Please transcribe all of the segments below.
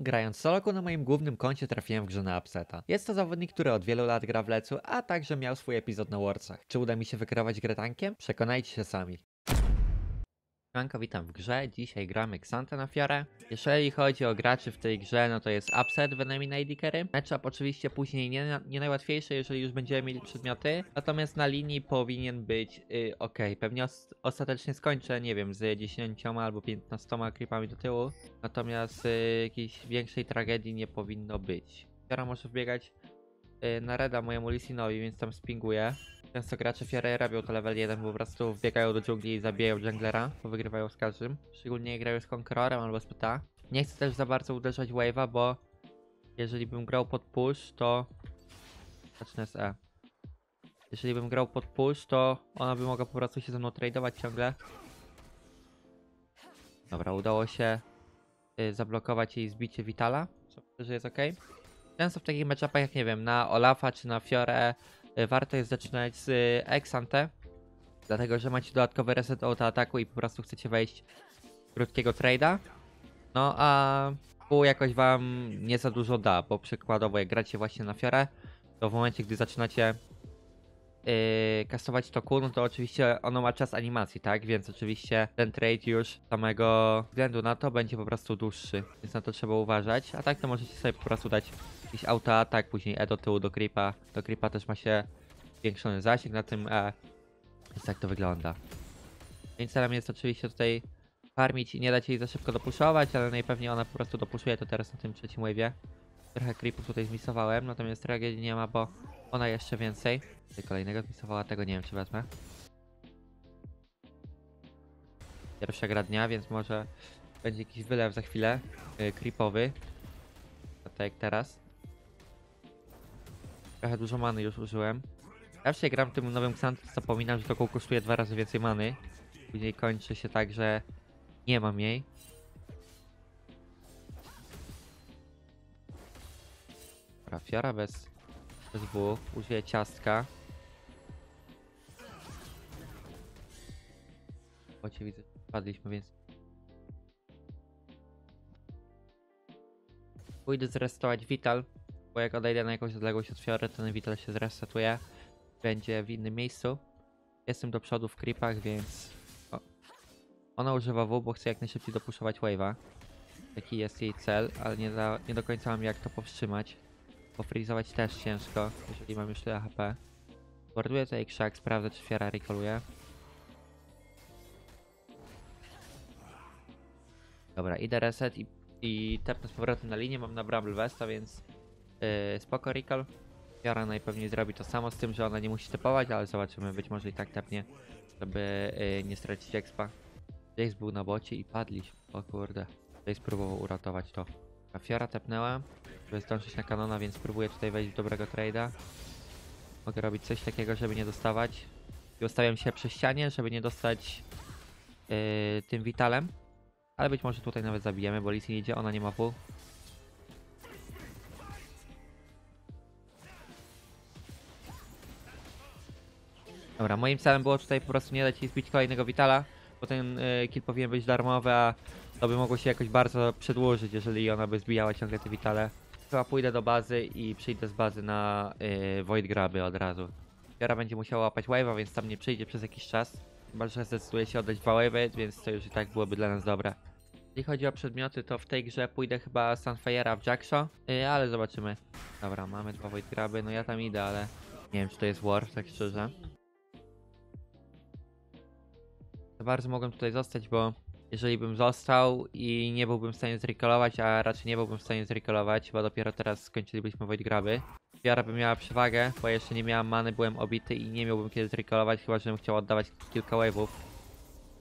Grając soloku na moim głównym koncie trafiłem w grze na Upseta. Jest to zawodnik, który od wielu lat gra w lecu, a także miał swój epizod na Warsach. Czy uda mi się wykrywać grę tankiem? Przekonajcie się sami. Siemanko, witam w grze. Dzisiaj gramy Xanta na Fiorę. Jeżeli chodzi o graczy w tej grze, no to jest Upset, Venom i Carry. Matchup oczywiście później nie, nie najłatwiejszy, jeżeli już będziemy mieli przedmioty. Natomiast na linii powinien być yy, ok. Pewnie os ostatecznie skończę, nie wiem, z 10 albo 15 creepami do tyłu. Natomiast yy, jakiejś większej tragedii nie powinno być. Fiora może wbiegać yy, na reda mojemu Lisinowi, więc tam spinguję. Często gracze Fiora robią to level 1, bo po prostu wbiegają do dżungli i zabijają junglera, bo wygrywają z każdym. Szczególnie grają z Conquerorem albo z PTA. Nie chcę też za bardzo uderzać wave'a, bo jeżeli bym grał pod push, to... Zacznę z E. Jeżeli bym grał pod push, to ona by mogła po prostu się ze mną tradeować ciągle. Dobra, udało się y, zablokować jej zbicie Vitala, co myślę, że jest ok. Często w takich matchupach, jak nie wiem, na Olafa czy na Fiorę y, warto jest zaczynać z y, Exante, dlatego że macie dodatkowy reset auto ataku i po prostu chcecie wejść krótkiego trade'a. No a pół jakoś wam nie za dużo da, bo przykładowo jak gracie właśnie na Fiorę, to w momencie gdy zaczynacie yy, kastować toku, no to oczywiście ono ma czas animacji, tak? Więc oczywiście ten trade już samego względu na to będzie po prostu dłuższy, więc na to trzeba uważać. A tak to możecie sobie po prostu dać jakiś autoatak, później E do tyłu do creepa. Do creepa też ma się zwiększony zasięg na tym E, więc tak to wygląda. Więc celem jest oczywiście tutaj farmić i nie dać jej za szybko dopuszować, ale najpewniej ona po prostu dopuszuje to teraz na tym trzecim wave'ie. Trochę creepów tutaj zmisowałem, natomiast tragedii nie ma, bo ona jeszcze więcej. Tutaj kolejnego zmisowała, tego nie wiem czy wezmę. Pierwsza gra dnia, więc może będzie jakiś wylew za chwilę. Yy, creepowy. Tak jak teraz. Trochę dużo many już użyłem. Zawsze gram tym nowym Xant, to zapominam, że to kół kosztuje dwa razy więcej many. Później kończy się tak, że nie mam jej. Dobra, Fiora bez, bez W. Użyję ciastka. Chocie widzę, że padliśmy, więc... Pójdę zrestować Vital, bo jak odejdę na jakąś odległość od Fiory, ten Vital się zresetuje. Będzie w innym miejscu. Jestem do przodu w creepach, więc... O. Ona używa W, bo chce jak najszybciej dopuszować wave'a. Taki jest jej cel, ale nie, nie do końca mam jak to powstrzymać. Bo też ciężko, jeżeli mam już tyle HP. Borduję tutaj krzak, sprawdzę czy Fiora recalluje. Dobra, idę reset i, i tepnę z powrotem na linię, mam na Bramble Vesta, więc yy, spoko recall. Fiora najpewniej zrobi to samo, z tym, że ona nie musi tepować, ale zobaczymy, być może i tak tepnie, żeby yy, nie stracić expa. Jace był na bocie i padliśmy, o kurde. Jace próbował uratować to. A Fiora tepnęła, żeby zdążyć na kanona, więc próbuję tutaj wejść w dobrego trade'a. Mogę robić coś takiego, żeby nie dostawać. I ustawiam się przy ścianie, żeby nie dostać yy, tym Vitalem. Ale być może tutaj nawet zabijemy, bo Lissin idzie, ona nie ma W. Dobra, moim celem było tutaj po prostu nie dać jej zbić kolejnego Vitala, bo ten yy, kill powinien być darmowy, a to by mogło się jakoś bardzo przedłużyć, jeżeli ona by zbijała ciągle te Vitale. Chyba pójdę do bazy i przyjdę z bazy na yy, Void Graby od razu. Fiora będzie musiała łapać wave'a, więc tam nie przyjdzie przez jakiś czas. Chyba, że zdecyduje się oddać dwa wave'y, więc to już i tak byłoby dla nas dobre. Jeśli chodzi o przedmioty, to w tej grze pójdę chyba Sunfire'a w Jackshaw, yy, ale zobaczymy. Dobra, mamy dwa Void Graby, no ja tam idę, ale nie wiem czy to jest War, tak szczerze. Bardzo mogłem tutaj zostać, bo jeżeli bym został i nie byłbym w stanie zrecallować, a raczej nie byłbym w stanie zrecallować, bo dopiero teraz skończylibyśmy Void Graby. Fiora by miała przewagę, bo jeszcze nie miałam many, byłem obity i nie miałbym kiedy zrecallować, chyba żebym chciał oddawać kilka wave'ów.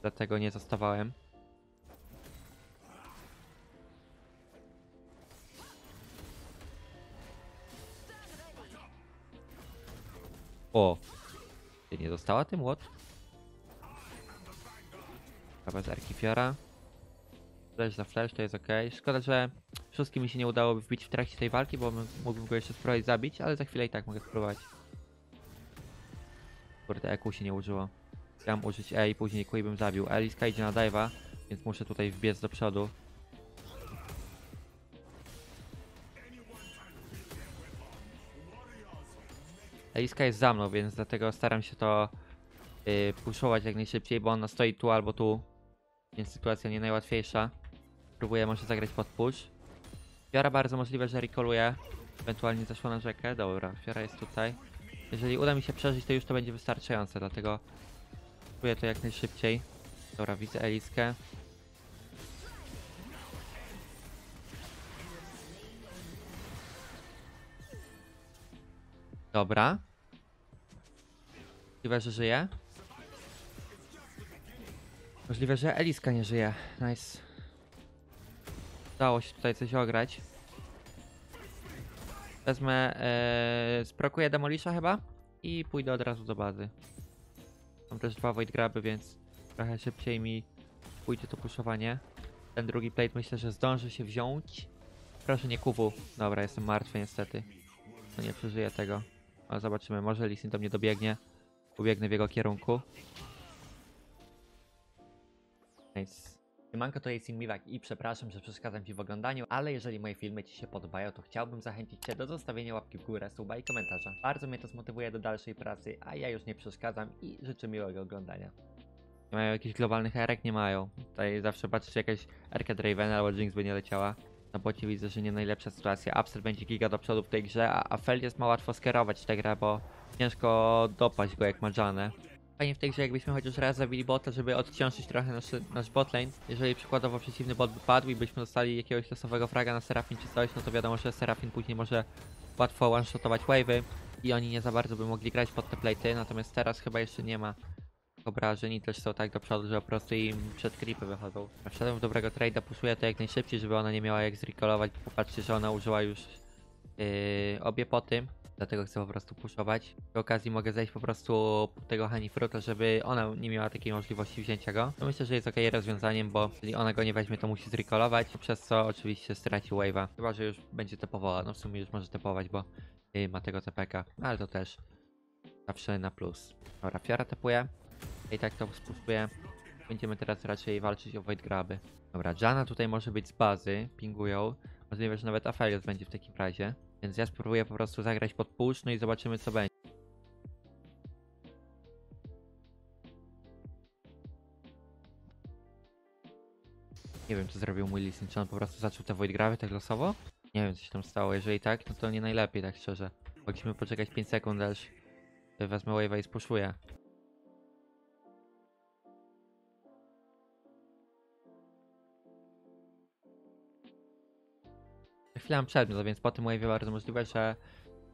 Dlatego nie zostawałem. O! Ty nie dostała tym łot? Dobra, bez Erkifiora. Flash za flash, to jest ok. Szkoda, że wszystkim mi się nie udało wbić w trakcie tej walki, bo mógłbym go jeszcze spróbować zabić, ale za chwilę i tak mogę spróbować. Kurde, EQ się nie użyło. Chciałem użyć E i później Q i bym zabił. Eliska idzie na dive'a, więc muszę tutaj wbiec do przodu. Eliska jest za mną, więc dlatego staram się to yy, puszować jak najszybciej, bo ona stoi tu albo tu. Więc sytuacja nie najłatwiejsza. Próbuję może zagrać pod push. Fiora bardzo możliwe, że rekoluje. Ewentualnie zaszła na rzekę. Dobra, Fiora jest tutaj. Jeżeli uda mi się przeżyć, to już to będzie wystarczające, dlatego próbuję to jak najszybciej. Dobra, widzę Eliskę. Dobra. Możliwe, że żyje. Możliwe, że Eliska nie żyje. Nice. Udało się tutaj coś ograć. Wezmę, ee, sprokuję Demolisha chyba i pójdę od razu do bazy. Mam też dwa Void Graby, więc trochę szybciej mi pójdzie to puszowanie. Ten drugi plate myślę, że zdąży się wziąć. Proszę nie kuwu. Dobra, jestem martwy niestety. No nie przeżyję tego. Ale zobaczymy, może Lisin do mnie dobiegnie. Ubiegnę w jego kierunku. Nice. Siemanko, to jest Miwak i przepraszam, że przeszkadzam Ci w oglądaniu, ale jeżeli moje filmy Ci się podobają, to chciałbym zachęcić Cię do zostawienia łapki w górę, suba i komentarza. Bardzo mnie to zmotywuje do dalszej pracy, a ja już nie przeszkadzam i życzę miłego oglądania. Nie mają jakichś globalnych erek? Nie mają. Tutaj zawsze patrzę, czy jakaś erka Draven albo Jinx by nie leciała. Na bocie widzę, że nie najlepsza sytuacja. Upster będzie giga do przodu w tej grze, a Aphelios ma łatwo skierować tę grę, bo ciężko dopaść go jak ma Janę. Fajnie w tej grze, jakbyśmy chociaż raz zabili bota, żeby odciążyć trochę nasz, nasz botlane. Jeżeli przykładowo przeciwny bot by padł i byśmy dostali jakiegoś losowego fraga na Serafin czy coś, no to wiadomo, że Serafin później może łatwo one-shotować wave'y i oni nie za bardzo by mogli grać pod te plate'y, natomiast teraz chyba jeszcze nie ma obrażeń i też są tak do przodu, że po prostu im przed creepy wychodzą. A Wszedłem w dobrego trade'a, puszuję to jak najszybciej, żeby ona nie miała jak zrecallować. Popatrzcie, że ona użyła już yy, obie poty. Dlatego chcę po prostu puszować. Przy okazji mogę zejść po prostu tego Honeyfruta, żeby ona nie miała takiej możliwości wzięcia go. No myślę, że jest ok rozwiązaniem, bo jeżeli ona go nie weźmie, to musi zrecallować, przez co oczywiście straci wave'a. Chyba, że już będzie tepował, no w sumie już może tepować, bo yy, ma tego TPK. Ale to też zawsze na plus. Dobra, Fiora tepuje. I tak to spuszczuję. Będziemy teraz raczej walczyć o Void Graby. Dobra, Jana tutaj może być z bazy, pingują. Możliwe, że nawet Aphelios będzie w takim razie. Więc ja spróbuję po prostu zagrać pod push, no i zobaczymy co będzie. Nie wiem co zrobił mój listen, czy on po prostu zaczął te Void Graby tak losowo? Nie wiem co się tam stało, jeżeli tak, no to nie najlepiej tak szczerze. Mogliśmy poczekać 5 sekund, aż wezmę wave'a i spuszuję. Chwilę przedmiot, więc po tym wave'ie bardzo możliwe, że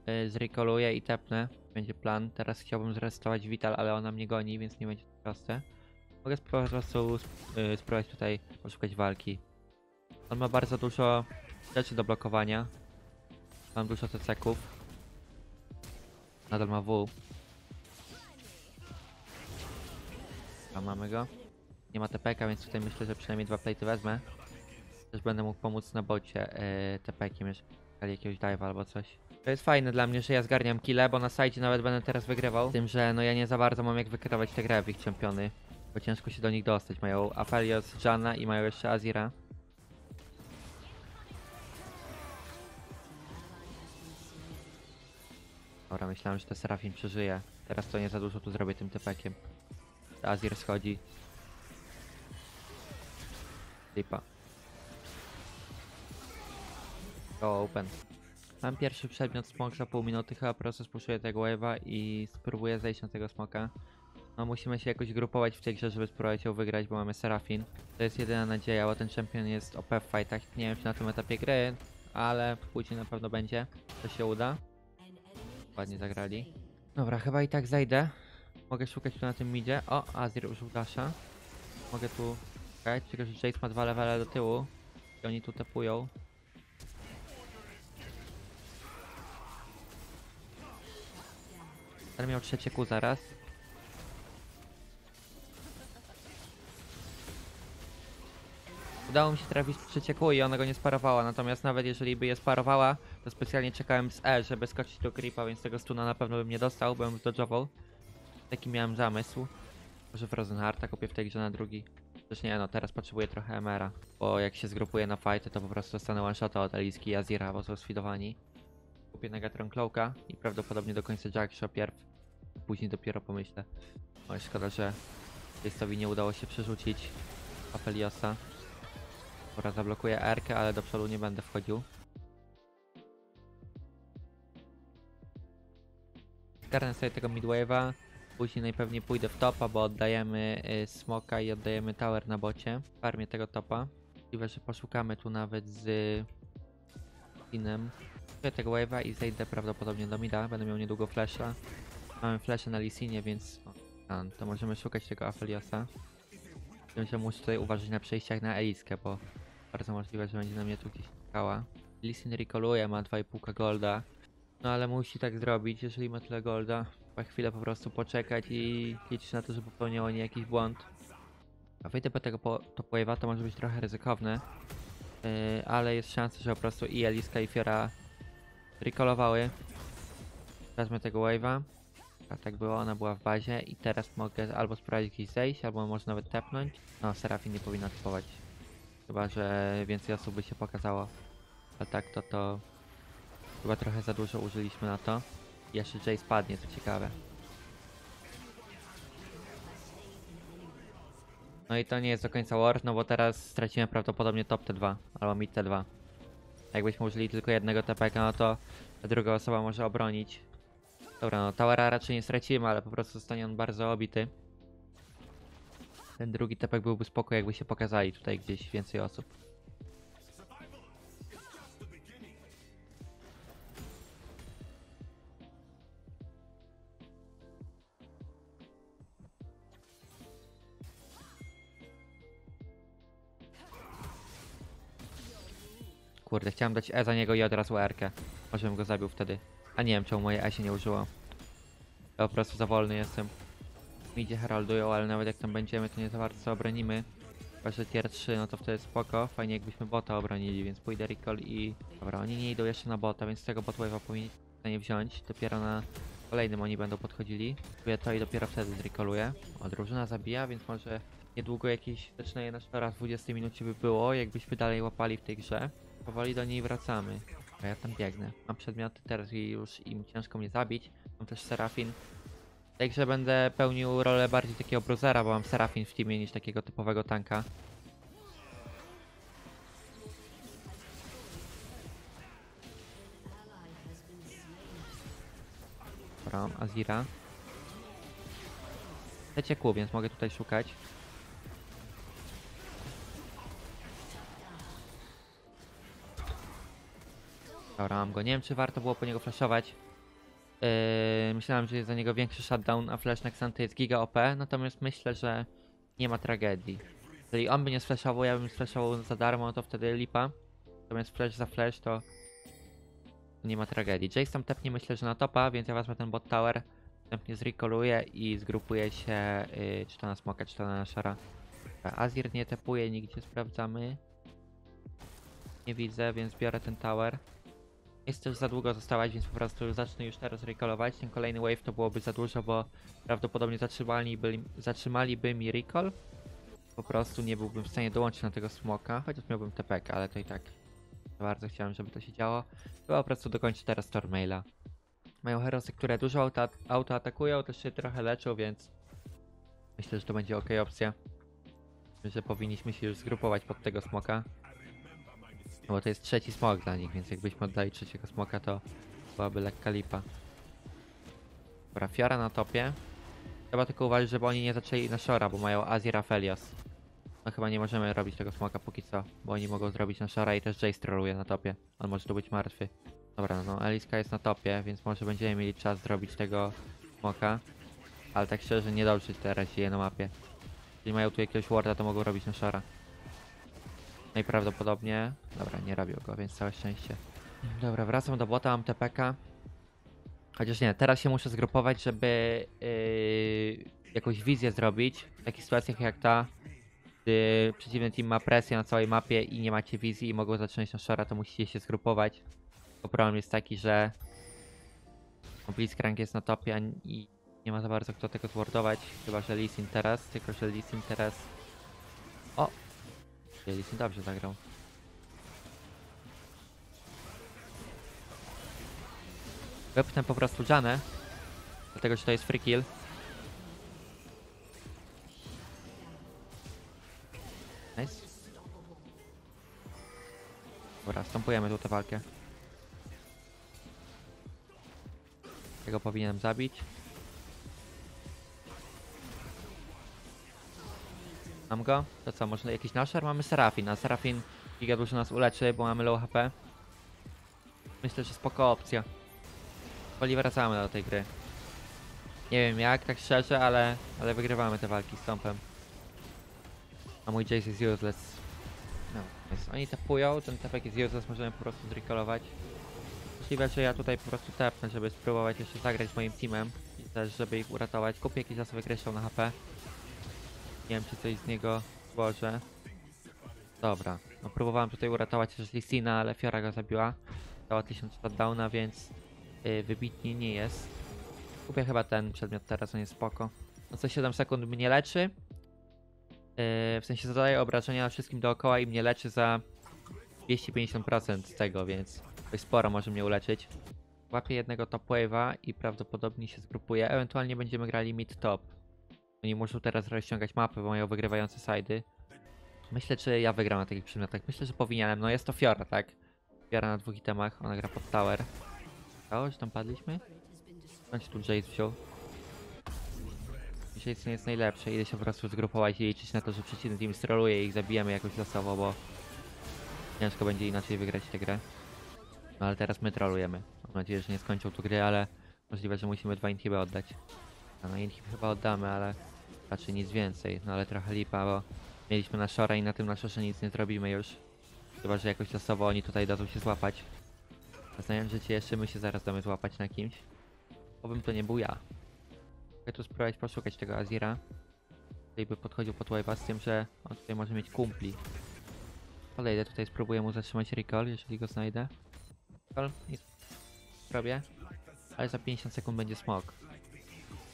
y, zrekoluję i tepnę. Będzie plan. Teraz chciałbym zrestować Vital, ale ona mnie goni, więc nie będzie to proste. Mogę po prostu y, spróbować tutaj poszukać walki. On ma bardzo dużo rzeczy do blokowania. Mam dużo TC-ków. Nadal ma W. A mamy go. Nie ma TPK, więc tutaj myślę, że przynajmniej dwa platy wezmę. Też będę mógł pomóc na bocie yy, TP-kiem, jeżeli jakiegoś dive'a albo coś. To jest fajne dla mnie, że ja zgarniam kile, bo na sajcie nawet będę teraz wygrywał. Z tym, że no ja nie za bardzo mam jak wykrywać tę grę w ich czempiony. Bo ciężko się do nich dostać. Mają Aphelios, Janna i mają jeszcze Azira. Dobra, myślałem, że to Serafin przeżyje. Teraz to nie za dużo tu zrobię tym typekiem. Azir schodzi. Lipa. Go open. Mam pierwszy przedmiot smok za pół minuty, chyba po prostu spuszuję tego wave'a i spróbuję zejść na tego smoka. No musimy się jakoś grupować w tej grze, żeby spróbować ją wygrać, bo mamy Serafin. To jest jedyna nadzieja, bo ten champion jest OP w fightach. Nie wiem czy na tym etapie gry, ale później na pewno będzie. To się uda. Ładnie zagrali. Dobra, chyba i tak zejdę. Mogę szukać tu na tym midzie. O, Azir użył dasha. Mogę tu szukać, tylko że Jace ma dwa levele do tyłu. I oni tu tapują. Ten miał trzecie Q zaraz. Udało mi się trafić trzecie Q i ona go nie sparowała, natomiast nawet jeżeli by je sparowała, to specjalnie czekałem z E, żeby skoczyć do creepa, więc tego stuna na pewno bym nie dostał, bym zdodżował. Taki miałem zamysł. Może Frozen Hearta kupię w tej grze na drugi. Też nie no, teraz potrzebuję trochę MR-a, bo jak się zgrupuję na fighty, to po prostu dostanę one shota od Eliski i Azira, bo są sfidowani. Kupię Negatron Cloaka i prawdopodobnie do końca Jackshaw pierw. Później dopiero pomyślę. Oj, szkoda, że Jace'owi nie udało się przerzucić Apeliosa. Pora zablokuję Erkę, ale do przodu nie będę wchodził. Zgarnę sobie tego midwave'a. Później najpewniej pójdę w topa, bo oddajemy y, smoka i oddajemy tower na bocie. Farmię tego topa. Możliwe, że poszukamy tu nawet z Inem. Kupię tego wave'a i zejdę prawdopodobnie do mida. Będę miał niedługo flasha. Mamy flasha na Lisinie, więc to możemy szukać tego Afeliosa. Będzie muszę tutaj uważać na przejściach na Eliskę, bo bardzo możliwe, że będzie na mnie tu gdzieś czekała. Lisin rekoluje, ma 2,5 golda. No ale musi tak zrobić, jeżeli ma tyle golda. Trzeba chwilę po prostu poczekać i liczyć na to, że popełniał nie jakiś błąd. A wyjdę po tego po, top wave'a, to może być trochę ryzykowne. Yy, ale jest szansa, że po prostu i Eliska i Fiora recallowały. Wezmę tego wave'a. A tak było, ona była w bazie i teraz mogę albo sprawdzić gdzieś zejść, albo może nawet tepnąć. No, Serafin nie powinna typować. Chyba, że więcej osób by się pokazało. A tak to to... Chyba trochę za dużo użyliśmy na to. Jeszcze Jay spadnie, co ciekawe. No i to nie jest do końca war, no bo teraz stracimy prawdopodobnie top T2 albo mid T2. Jakbyśmy użyli tylko jednego TPK, no to druga osoba może obronić. Dobra, no towera raczej nie stracimy, ale po prostu zostanie on bardzo obity. Ten drugi tepek byłby spoko, jakby się pokazali tutaj gdzieś więcej osób. Kurde, chciałem dać E za niego i od razu R-kę. Może bym go zabił wtedy. A nie wiem czemu moje E się nie użyło. Ja po prostu za wolny jestem. Idzie heraldują, ale nawet jak tam będziemy, to nie za bardzo obronimy. Chyba, że tier 3, no to wtedy spoko. Fajnie jakbyśmy bota obronili, więc pójdę recall i... Dobra, oni nie idą jeszcze na bota, więc tego bot wave'a powinni w stanie wziąć. Dopiero na kolejnym oni będą podchodzili. Kupię to i dopiero wtedy zrecalluję. O, drużyna zabija, więc może niedługo jakieś zaczynaje nasz raz w 20 minucie by było, jakbyśmy dalej łapali w tej grze. Powoli do niej wracamy. A ja tam biegnę. Mam przedmioty teraz i już im ciężko mnie zabić. Mam też Serafin. Także będę pełnił rolę bardziej takiego bruzera, bo mam Serafin w teamie niż takiego typowego tanka. Dobra, Azira. Lecie kół, więc mogę tutaj szukać. Mam go. Nie wiem, czy warto było po niego flashować. Yy, myślałem, że jest za niego większy shutdown, a flash na Xanty jest giga OP, natomiast myślę, że nie ma tragedii. Jeżeli on by nie sflashował, ja bym sflashował za darmo, to wtedy lipa. Natomiast flash za flash to nie ma tragedii. Jace tam tepnie myślę, że na topa, więc ja wezmę ten bot tower, następnie zrecalluję i zgrupuję się, yy, czy to na smoka, czy to na szara. Azir nie tepuje, nigdzie sprawdzamy. Nie widzę, więc biorę ten tower. Jest też za długo zostawać, więc po prostu zacznę już teraz recallować. Ten kolejny wave to byłoby za dużo, bo prawdopodobnie zatrzymaliby, zatrzymaliby mi recall. Po prostu nie byłbym w stanie dołączyć na tego smoka, chociaż miałbym TPK, ale to i tak bardzo chciałem, żeby to się działo. Chyba po prostu dokończę teraz Tormaila. Mają herosy, które dużo auto, auto atakują, też się trochę leczą, więc myślę, że to będzie ok opcja. Że powinniśmy się już zgrupować pod tego smoka. Bo to jest trzeci smok dla nich, więc jakbyśmy oddali trzeciego smoka, to byłaby lekka lipa. Dobra, Fiora na topie. Trzeba tylko uważać, żeby oni nie zaczęli na Shora, bo mają Azir Aphelios. No chyba nie możemy robić tego smoka póki co, bo oni mogą zrobić na Shora i też Jace troluje na topie. On może tu być martwy. Dobra, no Eliska jest na topie, więc może będziemy mieli czas zrobić tego smoka. Ale tak szczerze, niedobrze teraz dzieje na mapie. Jeżeli mają tu jakiegoś warda, to mogą robić na Shora. Najprawdopodobniej. Dobra, nie robią go, więc całe szczęście. Dobra, wracam do bota, mam TPK. Chociaż nie, teraz się muszę zgrupować, żeby yy, jakąś wizję zrobić. W takich sytuacjach jak ta, gdy przeciwny team ma presję na całej mapie i nie macie wizji i mogą zacząć na szara, to musicie się zgrupować. Bo problem jest taki, że Blitzcrank jest na topie i nie ma za bardzo kto tego zwordować. Chyba, że Lee teraz, tylko że Lee teraz... Sin dobrze zagrał. Wepchnę po prostu Janę. Dlatego, że to jest free kill. Nice. Dobra, stąpujemy tu tę walkę. Tego powinienem zabić. Mam go? To co, może jakiś naszer? Mamy Serafin, a Serafin giga dużo nas uleczy, bo mamy low HP. Myślę, że spoko opcja. Powoli wracamy do tej gry. Nie wiem jak, tak szczerze, ale, ale wygrywamy te walki z Stompem. A mój Jace jest useless. No, więc oni tapują, ten tapek jest useless, możemy po prostu zrecallować. Możliwe, że ja tutaj po prostu tepnę, żeby spróbować jeszcze zagrać z moim teamem i też, żeby ich uratować. Kupię jakiś zasoby kryształ na HP. Nie wiem, czy coś z niego złożę. Dobra, no próbowałem tutaj uratować też Lissina, ale Fiora go zabiła. Dała 1000 shutdowna, więc yy, wybitnie nie jest. Kupię chyba ten przedmiot teraz, on jest spoko. No co 7 sekund mnie leczy. Yy, w sensie zadaje obrażenia wszystkim dookoła i mnie leczy za 250% z tego, więc dość sporo może mnie uleczyć. Łapię jednego top wave'a i prawdopodobnie się zgrupuje. Ewentualnie będziemy grali mid top. Oni muszą teraz rozciągać mapy, bo mają wygrywające sidy. Myślę, czy ja wygram na takich przedmiotach. Myślę, że powinienem. No jest to Fiora, tak? Fiora na dwóch itemach, ona gra pod tower. Stało, że tam padliśmy? Skąd tu Jace wziął? Jace nie jest najlepszy. Idę się po prostu zgrupować i liczyć na to, że przeciwny team stroluje i ich zabijemy jakoś losowo, bo ciężko będzie inaczej wygrać tę grę. No ale teraz my trolujemy. Mam nadzieję, że nie skończą tu gry, ale możliwe, że musimy dwa inhiby oddać. No inhib chyba oddamy, ale raczej nic więcej. No ale trochę lipa, bo mieliśmy na shore i na tym na shore nic nie zrobimy już. Chyba, że jakoś losowo oni tutaj dadzą się złapać. Znając życie, jeszcze my się zaraz damy złapać na kimś. Obym to nie był ja. Mogę tu spróbować poszukać tego Azira. Tutaj by podchodził pod wave'a z tym, że on tutaj może mieć kumpli. Podejdę tutaj, spróbuję mu zatrzymać recall, jeżeli go znajdę. Recall i robię. Ale za 50 sekund będzie smok.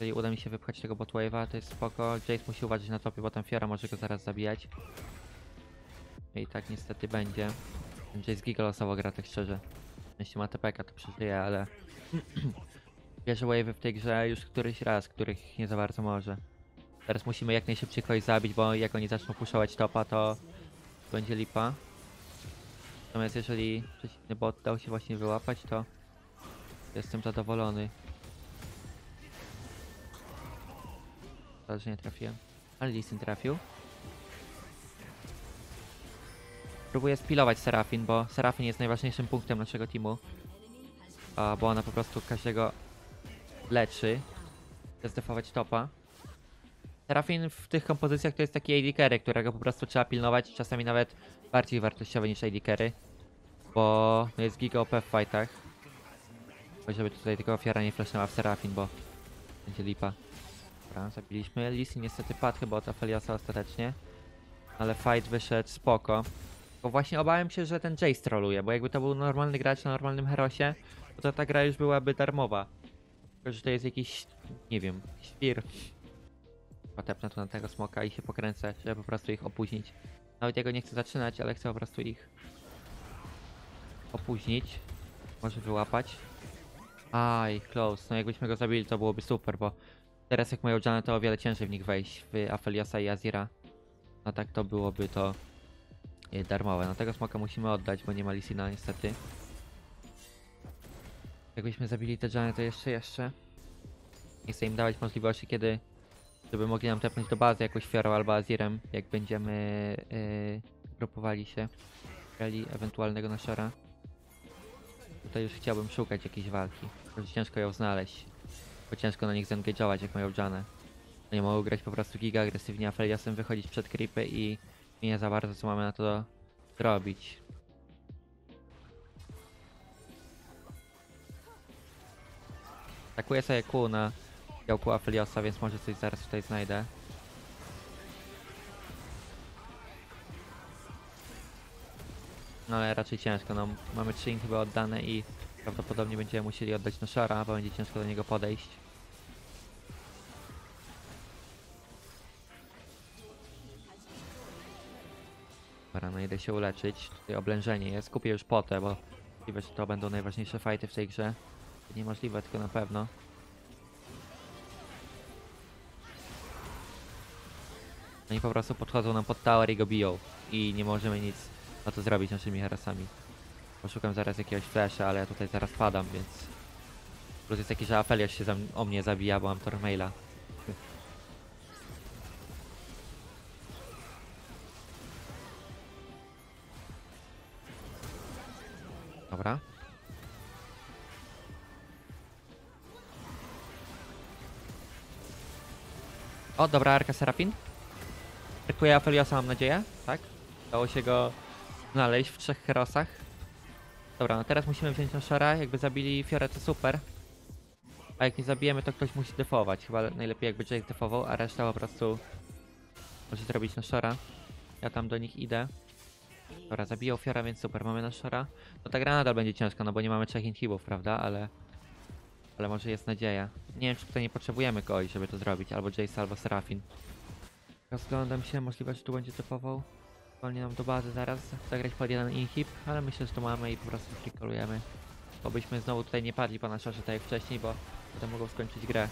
Jeżeli uda mi się wypchać tego bot wave'a, to jest spoko. Jace musi uważać na topie, bo tam Fiora może go zaraz zabijać. I tak niestety będzie. Jace giga losowo gra, tak szczerze. Jeśli ma TPK, to przeżyje, ale... Bierze wave'y w tej grze już któryś raz, których nie za bardzo może. Teraz musimy jak najszybciej kogoś zabić, bo jak oni zaczną puszować topa, to będzie lipa. Natomiast jeżeli przeciwny bot dał się właśnie wyłapać, to jestem zadowolony. Szkoda, że nie trafiłem. Ale Lisin trafił. Próbuję spilować Serafin, bo Serafin jest najważniejszym punktem naszego teamu. A, bo ona po prostu każdego leczy. Chce zdefować topa. Serafin w tych kompozycjach to jest taki AD carry, którego po prostu trzeba pilnować, czasami nawet bardziej wartościowy niż AD carry. Bo jest giga OP w fightach. Bo żeby tutaj tylko ofiara nie flashnęła w Serafin, bo będzie lipa. Dobra, zabiliśmy. Lisi niestety padł chyba od Afeliosa ostatecznie. Ale fight wyszedł spoko. Bo właśnie obawiam się, że ten Jace troluje, bo jakby to był normalny gracz na normalnym herosie, to ta gra już byłaby darmowa. Tylko, że to jest jakiś, nie wiem, świr. Potepnę tu na tego smoka i się pokręcę, żeby po prostu ich opóźnić. Nawet jego nie chcę zaczynać, ale chcę po prostu ich opóźnić. Może wyłapać. Aj, close. No jakbyśmy go zabili, to byłoby super, bo teraz jak mają Janę, to o wiele ciężej w nich wejść, w Afeliosa i Azira. No tak to byłoby to e, darmowe. No tego smoka musimy oddać, bo nie ma Lisina niestety. Jakbyśmy zabili te Jany, to jeszcze, jeszcze. Nie chcę im dawać możliwości, kiedy żeby mogli nam tepnąć do bazy jakoś Fiorą albo Azirem, jak będziemy yy, grupowali się. Grali ewentualnego naszora. Tutaj już chciałbym szukać jakiejś walki. Tylko ciężko ją znaleźć. Bo ciężko na nich zengage'ować jak mają Janę. Nie mogą grać po prostu giga agresywnie, a Feliasem wychodzić przed creepy i nie za bardzo co mamy na to zrobić. Atakuję sobie Q na działku Afeliosa, więc może coś zaraz tutaj znajdę. No ale raczej ciężko, no mamy 3 chyba oddane i prawdopodobnie będziemy musieli oddać Noshara, bo będzie ciężko do niego podejść. Dobra, no idę się uleczyć. Tutaj oblężenie jest. Kupię już potę, bo możliwe, że to będą najważniejsze fighty w tej grze. Niemożliwe, tylko na pewno. No po prostu podchodzą nam pod tower i go biją. I nie możemy nic na to zrobić naszymi harasami. Poszukam zaraz jakiegoś flasha, ale ja tutaj zaraz padam, więc... Plus jest taki, że Aphelios się o mnie zabija, bo mam Tormaila. Dobra. O, dobra, Arka Serafin. Arkuję Afeliosa, mam nadzieję, tak? Udało się go znaleźć w trzech herosach. Dobra, no teraz musimy wziąć Nashora, jakby zabili Fiorę to super. A jak nie zabijemy, to ktoś musi defować. Chyba najlepiej jakby Jake defował, a reszta po prostu może zrobić Nashora. Ja tam do nich idę. Dobra, zabijał Fiora, więc super, mamy Nashora. No ta gra nadal będzie ciężka, no bo nie mamy trzech inhibów, prawda? Ale... Ale może jest nadzieja. Nie wiem, czy tutaj nie potrzebujemy kogoś, żeby to zrobić. Albo Jace, albo Serafin. Rozglądam się, możliwe, że tu będzie typował. Wolnie nam do bazy zaraz zagrać pod jeden inhib, ale myślę, że to mamy i po prostu frikolujemy. Bo byśmy znowu tutaj nie padli po naszorze tak jak wcześniej, bo potem mogą skończyć grę.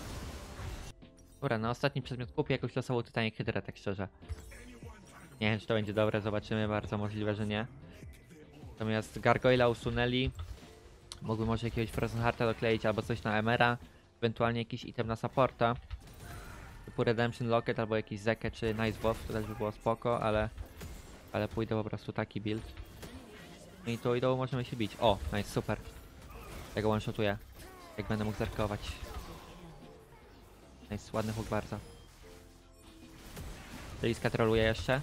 Dobra, na ostatni przedmiot kupię jakąś losową Titanic Hydra, tak szczerze. Nie wiem, czy to będzie dobre, zobaczymy, bardzo możliwe, że nie. Natomiast Gargoyla usunęli. Mógłby może jakiegoś Frozen Hearta dokleić albo coś na Emera. Ewentualnie jakiś item na supporta. Typu Redemption Locket albo jakiś Zeke czy Nice Buff, to też by było spoko, ale... Ale pójdę po prostu taki build. I tu idą możemy się bić. O, nice, super. Ja go one-shotuję. Jak będę mógł zerkować. Nice, ładny hook bardzo. Liska troluje jeszcze.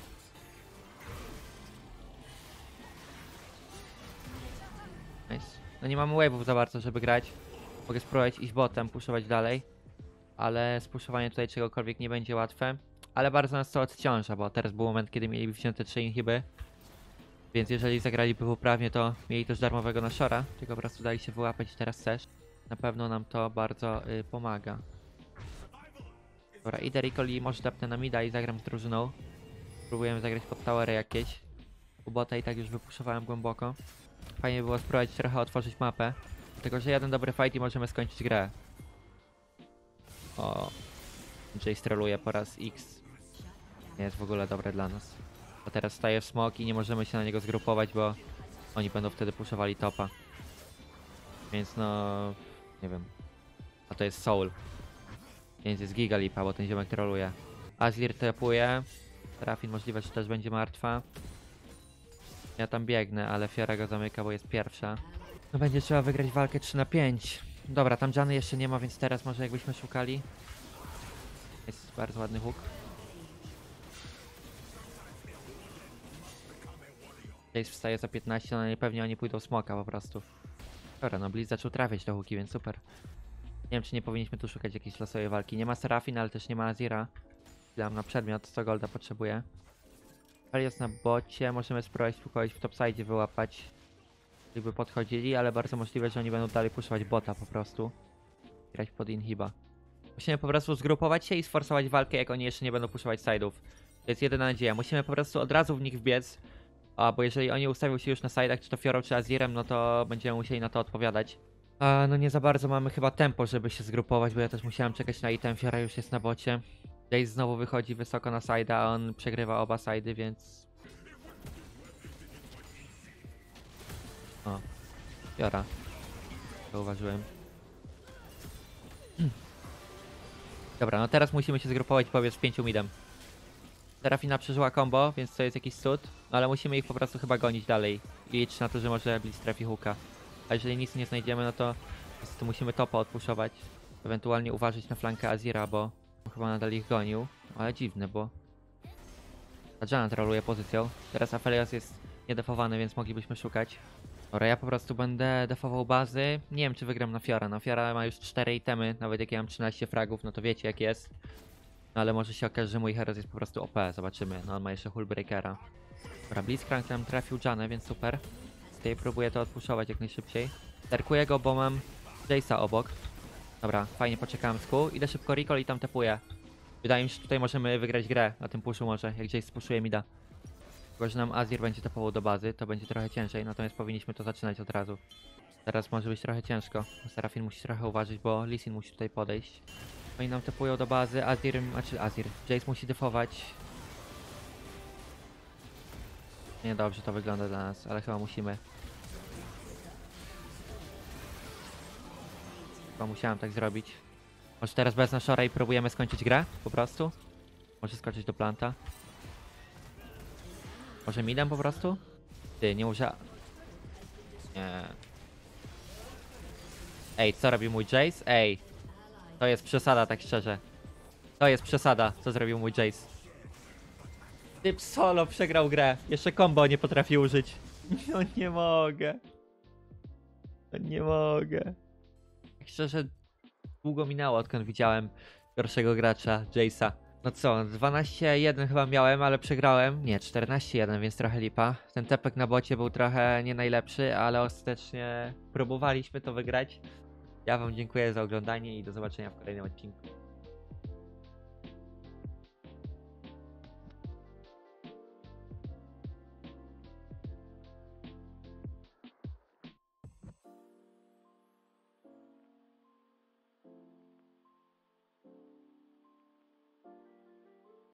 Nice. No nie mamy wave'ów za bardzo, żeby grać. Mogę spróbować iść botem, puszować dalej. Ale spuszowanie tutaj czegokolwiek nie będzie łatwe. Ale bardzo nas to odciąża, bo teraz był moment, kiedy mieliby wziąć te trzy inhiby. Więc jeżeli zagraliby poprawnie, to mieli też darmowego naszora. Tylko po prostu dali się wyłapać teraz też. Na pewno nam to bardzo y, pomaga. Dobra, idę recall i może dapnę na mida i zagram z drużyną. Próbujemy zagrać pod towery jakieś. U bota i tak już wypuszczowałem głęboko. Fajnie by było spróbować trochę otworzyć mapę. Tylko, że jeden dobry fight i możemy skończyć grę. O, Jay stroluje po raz X. Nie jest w ogóle dobre dla nas. Bo teraz staje smok i nie możemy się na niego zgrupować, bo oni będą wtedy puszowali topa. Więc no... nie wiem. A to jest Soul. Więc jest giga lipa, bo ten ziomek troluje. Azir trapuje. Rafin możliwe, że też będzie martwa. Ja tam biegnę, ale Fiora go zamyka, bo jest pierwsza. No będzie trzeba wygrać walkę 3 na 5. Dobra, tam Jany jeszcze nie ma, więc teraz może jakbyśmy szukali. Jest bardzo ładny hook. Jace wstaje za 15, no i pewnie oni pójdą smoka po prostu. Dobra, no Blitz zaczął trafiać te hooki, więc super. Nie wiem, czy nie powinniśmy tu szukać jakiejś losowej walki. Nie ma Serafin, ale też nie ma Azira. Dam na przedmiot, 100 golda potrzebuję. jest na bocie, możemy spróbować tu kogoś w topside wyłapać. Jakby podchodzili, ale bardzo możliwe, że oni będą dalej puszować bota po prostu. Grać pod inhiba. Musimy po prostu zgrupować się i sforsować walkę, jak oni jeszcze nie będą puszować side'ów. To jest jedyna nadzieja. Musimy po prostu od razu w nich wbiec. A, bo jeżeli oni ustawią się już na side'ach, czy to Fiorą, czy Azirem, no to będziemy musieli na to odpowiadać. A, no nie za bardzo mamy chyba tempo, żeby się zgrupować, bo ja też musiałem czekać na item. Fiora już jest na bocie. Jace znowu wychodzi wysoko na side'a, a on przegrywa oba side'y, więc... O, Fiora. Zauważyłem. Dobra, no teraz musimy się zgrupować powiedz pięciu midem. Serafina przeżyła combo, więc to jest jakiś cud, no ale musimy ich po prostu chyba gonić dalej i liczyć na to, że może Blitz trafi hooka. A jeżeli nic nie znajdziemy, no to niestety musimy topa odpuszować. Ewentualnie uważać na flankę Azira, bo chyba nadal ich gonił. Ale dziwne, bo... A Jana troluje pozycją. Teraz Aphelios jest niedefowany, więc moglibyśmy szukać. Dobra, ja po prostu będę defował bazy. Nie wiem, czy wygram na Fiora. No Fiora ma już 4 itemy, nawet jak ja mam 13 fragów, no to wiecie jak jest. No ale może się okaże, że mój Heros jest po prostu OP, zobaczymy. No on ma jeszcze Hullbreakera. Dobra, Blitzcrank tam trafił Janę, więc super. Tutaj próbuję to odpuszować jak najszybciej. Terkuję go, bo mam Jace'a obok. Dobra, fajnie poczekałem sku. Idę szybko recall i tam tepuję. Wydaje mi się, że tutaj możemy wygrać grę na tym puszu może, jak Jace spuszuje mida. Tylko, że nam Azir będzie tapował do bazy, to będzie trochę ciężej, natomiast powinniśmy to zaczynać od razu. Teraz może być trochę ciężko. Serafin musi trochę uważać, bo Lisin musi tutaj podejść. Oni nam tapują do bazy, Azir, znaczy Azir, Jace musi defować. Niedobrze to wygląda dla nas, ale chyba musimy. Chyba musiałem tak zrobić. Może teraz bez naszora i próbujemy skończyć grę? Po prostu? Może skoczyć do planta? Może midem po prostu? Ty, nie może... Nie. Ej, co robi mój Jace? Ej. To jest przesada, tak szczerze. To jest przesada, co zrobił mój Jace. Typ solo przegrał grę. Jeszcze combo nie potrafi użyć. No nie mogę. No nie mogę. Tak szczerze, długo minęło, odkąd widziałem gorszego gracza, Jace'a. No co, 12-1 chyba miałem, ale przegrałem. Nie, 14-1, więc trochę lipa. Ten tepek na bocie był trochę nie najlepszy, ale ostatecznie próbowaliśmy to wygrać. Ja wam dziękuję za oglądanie i do zobaczenia w kolejnym odcinku.